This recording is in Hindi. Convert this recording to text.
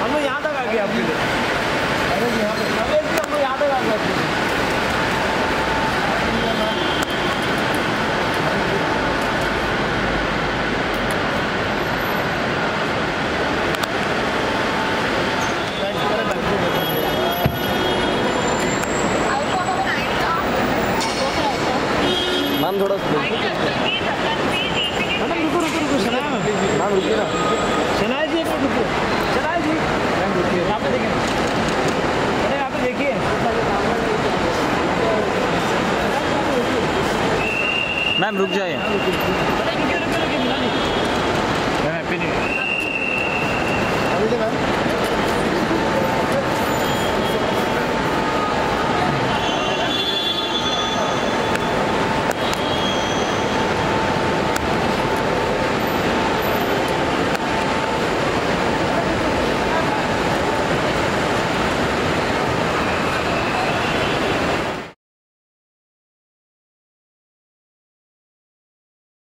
हम यहाँ तक आ गए आपके लिए नव्या जी हम लोग यहाँ तक आ गए आपके लिए मैम थोड़ा मैडम रुको रुको रुको सुना मैम रुकिए ना। सुना जी एक रुकिए। रुको शनाया जी मैम रुकिए। यहाँ पे देखिए। अरे यहाँ पे देखिए। मैम रुक जाइए।